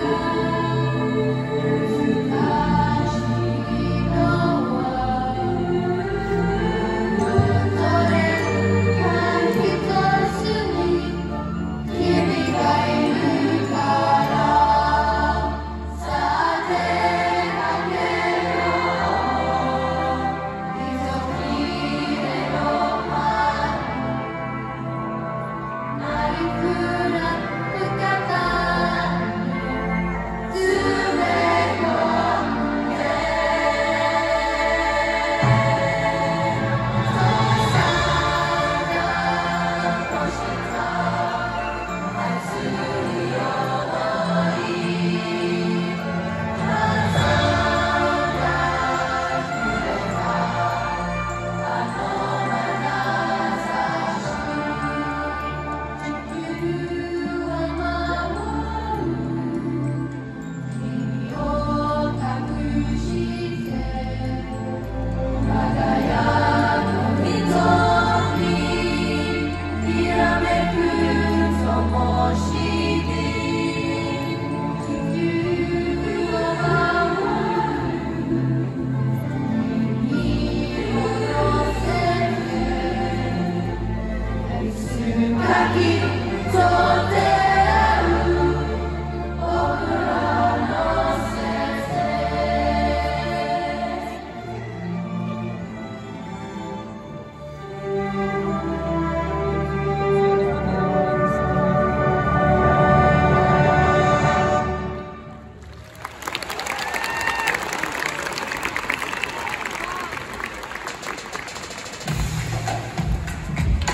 God.